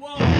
Whoa.